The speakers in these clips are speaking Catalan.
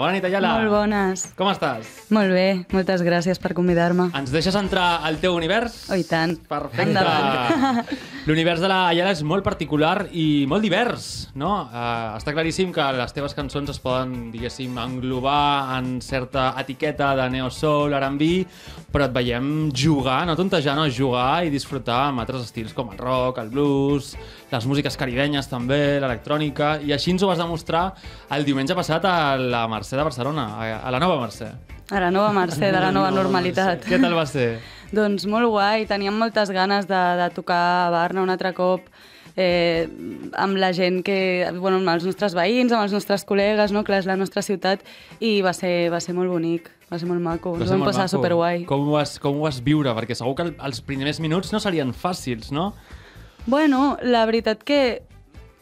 Bona nit, Ayala. Molt bones. Com estàs? Molt bé, moltes gràcies per convidar-me. Ens deixes entrar al teu univers? Oh, i tant. Perfecte. Endavant. L'univers de la Ayala és molt particular i molt divers, no? Uh, està claríssim que les teves cançons es poden, diguéssim, englobar en certa etiqueta de neo-soul, R&B, però et veiem jugar, no tontejar, no? Jugar i disfrutar amb altres estils com el rock, el blues, les músiques caribenyes també, l'electrònica, i així ens ho vas demostrar el diumenge passat a la Mercè de Barcelona, a, a la nova Mercè. A la nova Mercè, de la nova normalitat. Què tal va ser? Doncs molt guai, teníem moltes ganes de, de tocar a Barna un altre cop, eh, amb la gent que, bueno, amb els nostres veïns, amb els nostres col·legues, no? clar, és la nostra ciutat, i va ser, va ser molt bonic, va ser molt maco, Va ens vam passar maco. superguai. Com ho, vas, com ho vas viure? Perquè segur que el- els primers minuts no serien fàcils, no? Bueno, la veritat que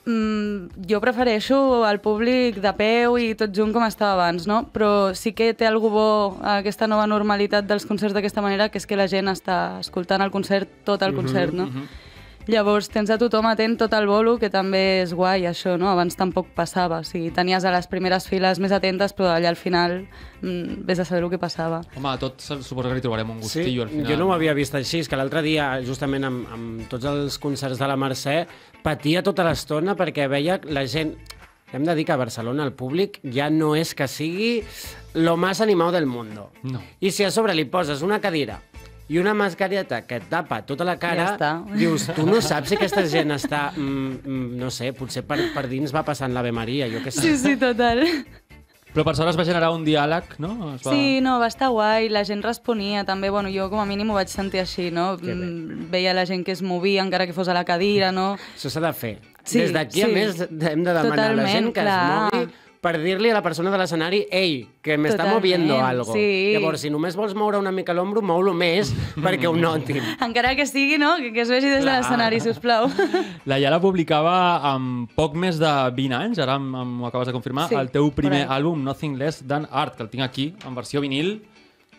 mm, jo prefereixo el públic de peu i tot junt com estava abans, no? Però sí que té algú bo aquesta nova normalitat dels concerts d'aquesta manera, que és que la gent està escoltant el concert, tot el concert, no? Llavors tens a tothom atent tot el bolo, que també és guai això, no? Abans tampoc passava, o sigui, tenies a les primeres files més atentes, però allà al final mm, vés a saber el que passava. Home, a tot se- suposo que li trobarem un Sí, gustillo al final. jo no ho havia vist així, és que l'altre dia, justament amb, amb tots els concerts de la Mercè, patia tota l'estona perquè veia la gent... Hem de dir que a Barcelona el públic ja no és que sigui lo más animado del mundo. No. I si a sobre li poses una cadira i una mascareta que et tapa tota la cara, Ja està. dius, tu no saps si aquesta gent està, mm, mm, no sé, potser per, per dins va passant l'Ave Maria, jo què sé. Sí, sí, total. Però per sort es va generar un diàleg, no? Es va... Sí, no, va estar guai, la gent responia també, bueno, jo com a mínim ho vaig sentir així, no? Mm, Veia la gent que es movia encara que fos a la cadira, no? Això s'ha de fer. Sí, Des d'aquí, a sí. més, hem de demanar a la gent Totalment, que clar. es mogui per dir-li a la persona de l'escenari ei, que m'està moviendo algo. sí. Llavors, si només vols moure una mica l'ombro, mou-lo més perquè ho notin. Encara que sigui, no? Que, que es vegi des de Clar. l'escenari, sisplau. La Yala publicava amb poc més de 20 anys, ara m'ho acabes de confirmar, Sí, el teu primer ahí. àlbum, Nothing Less Than Art, que el tinc aquí, en versió vinil,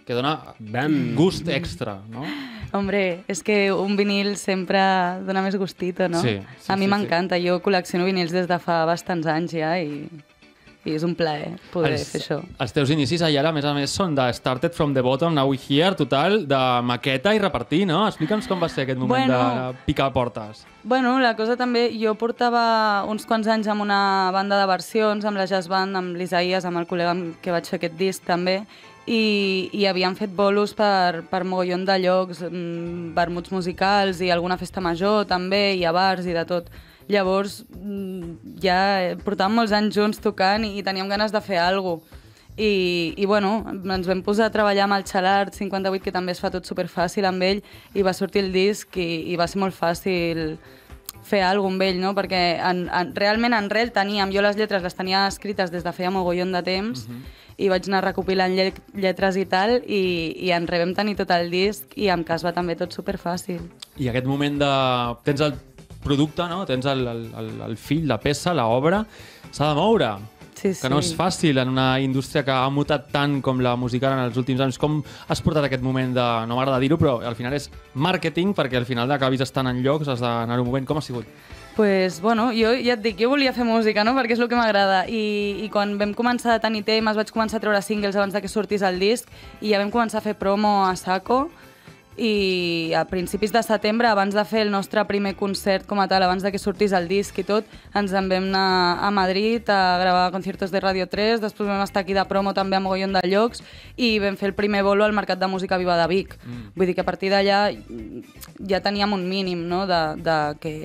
que dona Bam. gust extra, no? Hombre, és que un vinil sempre dona més gustito, no? Sí, sí, a mi sí, m'encanta, jo col·lecciono vinils des de fa bastants anys ja i, i és un plaer poder els, fer això. Els teus inicis, Ayala, a més a més, són de Started from the Bottom, Now We Here, total, de maqueta i repartir, no? Explica'ns com va ser aquest moment Bueno. de picar portes. Bueno, la cosa també, jo portava uns quants anys amb una banda de versions, amb la Jazz Band, amb l'Isaías, amb el col·lega amb què vaig fer aquest disc també, i, i havíem fet bolos per, per mogollon de llocs, mm, vermuts musicals i alguna festa major també, i a bars i de tot. Llavors mm, ja portàvem molts anys junts tocant i, teníem ganes de fer alguna cosa. I, i bueno, ens vam posar a treballar amb el Xalart 58, que també es fa tot superfàcil amb ell, i va sortir el disc i, i va ser molt fàcil fer alguna amb ell, no? perquè en, en, realment en rel teníem, jo les lletres les tenia escrites des de feia mogollon de temps Mhm. i vaig anar recopilant lle lletres i tal i, i en re vam tenir tot el disc i amb cas va també tot superfàcil. I aquest moment de... Tens el producte, no? Tens el, el, el, el fill, la peça, l'obra, s'ha de moure. Sí, Que no és fàcil en una indústria que ha mutat tant com la musical en els últims anys. Com has portat aquest moment de... No m'agrada dir-ho, però al final és màrqueting, perquè al final acabis estant en llocs, has d'anar-ho movent. Com ha sigut? pues, bueno, jo ja et dic, jo volia fer música, no?, perquè és el que m'agrada. I, I quan vam començar a tenir temps, vaig començar a treure singles abans de que sortís el disc, i ja vam començar a fer promo a saco, i a principis de setembre, abans de fer el nostre primer concert com a tal, abans de que sortís el disc i tot, ens en vam anar a Madrid a gravar conciertos de Radio 3, després vam estar aquí de promo també a mogollon de llocs i vam fer el primer bolo al Mercat de Música Viva de Vic. Mm. Vull dir que a partir d'allà ja teníem un mínim, no?, de, de que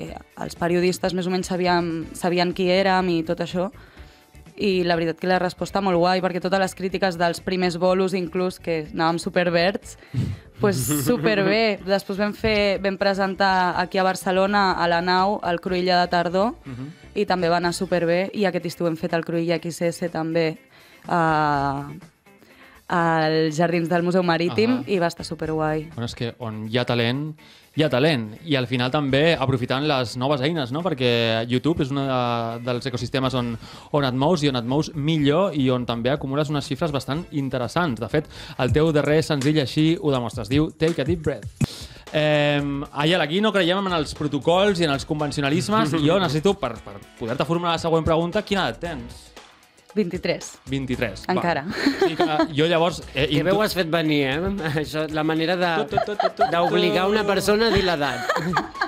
els periodistes més o menys sabíem, sabien qui érem i tot això i la veritat que la resposta molt guai, perquè totes les crítiques dels primers bolos, inclús, que anàvem superverds, pues superbé. Després vam, fer, vam presentar aquí a Barcelona, a la nau, el Cruïlla de Tardor, i també va anar superbé, i aquest estiu hem fet el Cruïlla XS també a, als Jardins del Museu Marítim, Ahà. i va estar superguai. Bueno, és que on hi ha talent, hi ha talent. I al final també aprofitant les noves eines, no? perquè YouTube és un de, dels ecosistemes on, on et mous i on et mous millor i on també acumules unes xifres bastant interessants. De fet, el teu darrer senzill així ho demostres. Diu Take a Deep Breath. Eh, Ayala, aquí no creiem en els protocols i en els convencionalismes. Jo necessito, per, per poder-te formular la següent pregunta, quina edat tens? 23. 23. Encara. Va. Sigui que jo llavors... Eh, Que bé ho has fet venir, eh? Això, la manera de- d'obligar una persona a dir l'edat.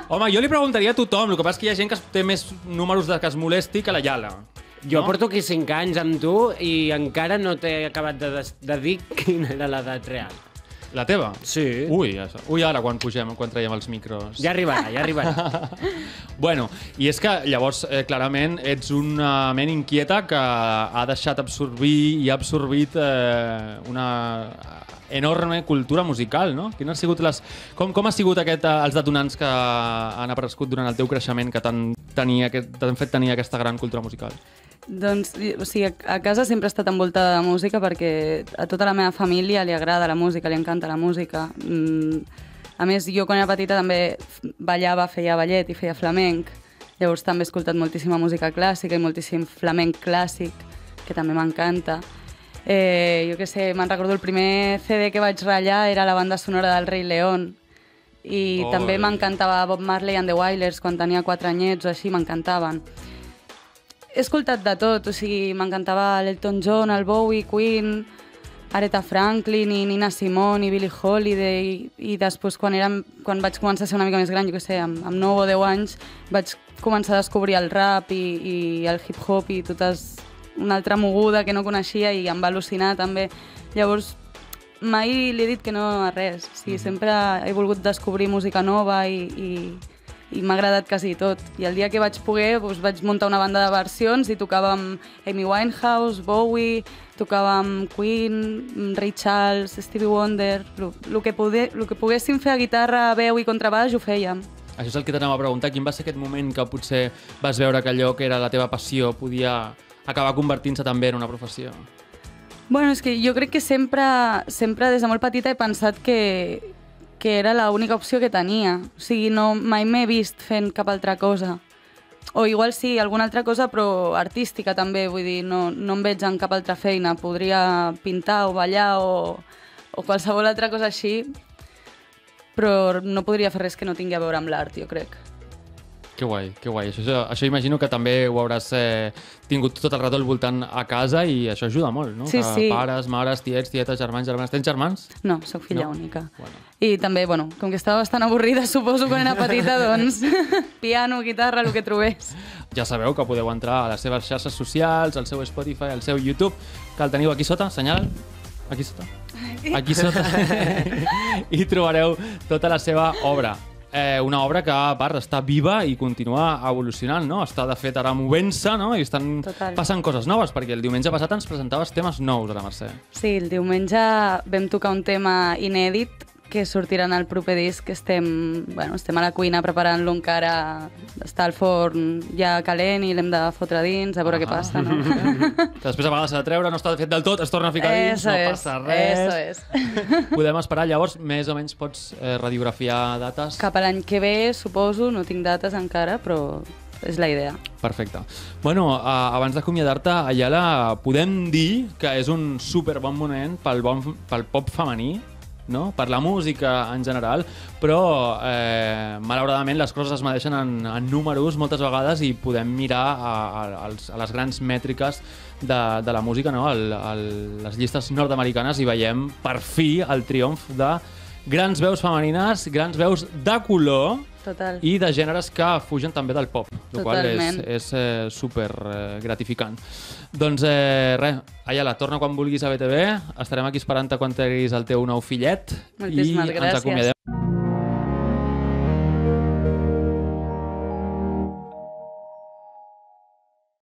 Home, jo li preguntaria a tothom, el que passa és que hi ha gent que té més números de que es molesti que la Yala. Jo porto aquí 5 anys amb tu i encara no t'he acabat de, des- de dir quina era l'edat real. La teva? Sí. Ui, ja, ui, ara quan pugem, quan traiem els micros. Ja arribarà, ja arribarà. Bueno, i és que llavors, eh, clarament, ets una ment inquieta que ha deixat absorbir i ha absorbit eh, una enorme cultura musical, no? Quin ha sigut les... Com, com ha sigut aquest, eh, els detonants que han aparegut durant el teu creixement que t'han fet tenir aquesta gran cultura musical? Doncs, o sigui, a casa sempre he estat envoltada de música perquè a tota la meva família li agrada la música, li encanta la música. Mm, a més, jo quan era petita també ballava, feia ballet i feia flamenc. Llavors també he escoltat moltíssima música clàssica i moltíssim flamenc clàssic, que també m'encanta. Eh, jo què sé, me'n recordo el primer CD que vaig ratllar era la banda sonora del Rei León i Oi. també m'encantava Bob Marley and the Wailers quan tenia 4 anyets o així, m'encantaven. He escoltat de tot, o sigui, m'encantava l'Elton John, el Bowie, Queen, Aretha Franklin, i Nina Simone, i Billie Holiday, i, i després quan, érem, quan vaig començar a ser una mica més gran, jo què sé, amb, amb 9 o 10 anys, vaig començar a descobrir el rap i, i el hip-hop i totes una altra moguda que no coneixia i em va al·lucinar també. Llavors, mai li he dit que no a res. O sigui, sempre he volgut descobrir música nova i, i, i m'ha agradat quasi tot. I el dia que vaig poder doncs, vaig muntar una banda de versions i tocàvem Amy Winehouse, Bowie, tocàvem Queen, Ray Charles, Stevie Wonder... El que, poder, lo que poguéssim fer a guitarra, veu i contrabaix ho fèiem. Això és el que t'anava a preguntar. Quin va ser aquest moment que potser vas veure que allò que era la teva passió podia acabar convertint-se també en una professió? Bueno, és que jo crec que sempre, sempre des de molt petita he pensat que, que era l'única opció que tenia. O sigui, no, mai m'he vist fent cap altra cosa. O igual sí, alguna altra cosa, però artística també, vull dir, no, no em veig en cap altra feina. Podria pintar o ballar o, o qualsevol altra cosa així, però no podria fer res que no tingui a veure amb l'art, jo crec. Que guai, que guai. Això, això, això imagino que també ho hauràs eh, tingut tot el rato al voltant a casa i això ajuda molt, no? Sí, que sí. Pares, mares, tiets, tietes, germans, germanes... Tens germans? No, sóc filla No? única. Bueno. I també, bueno, com que estava bastant avorrida, suposo, quan era petita, doncs, piano, guitarra, el que trobés. Ja sabeu que podeu entrar a les seves xarxes socials, al seu Spotify, al seu YouTube, que el teniu aquí sota, senyal, aquí sota, aquí sota, i trobareu tota la seva obra. Eh, una obra que, a part, està viva i continua evolucionant, no? Està, de fet, ara movent-se, no? I estan Total. passant coses noves, perquè el diumenge passat ens presentaves temes nous, ara, Mercè. Sí, el diumenge vam tocar un tema inèdit que sortirà en el proper disc, que estem, bueno, estem a la cuina preparant-lo encara, està al forn ja calent i l'hem de fotre dins, a veure Ah. què passa, no? Que després a vegades s'ha de treure, no està fet del tot, es torna a ficar dins, Eso no es, passa res. eso es. Podem esperar, llavors, més o menys pots eh, radiografiar dates? Cap a l'any que ve, suposo, no tinc dates encara, però és la idea. Perfecte. Bueno, uh, abans d'acomiadar-te, Ayala, podem dir que és un super bon moment pel, bon, pel pop femení, no? per la música en general, però eh, malauradament les coses es medeixen en, en números moltes vegades i podem mirar a, a, a les grans mètriques de, de la música, no? el, el, les llistes nord-americanes i veiem per fi el triomf de grans veus femenines, grans veus de color, Total. i de gèneres que fugen també del pop, el qual és, és eh, super eh, gratificant. Doncs eh, res, Ayala, torna quan vulguis a BTV, estarem aquí esperant-te quan treguis el teu nou fillet Moltíssimes i ens gràcies. acomiadem.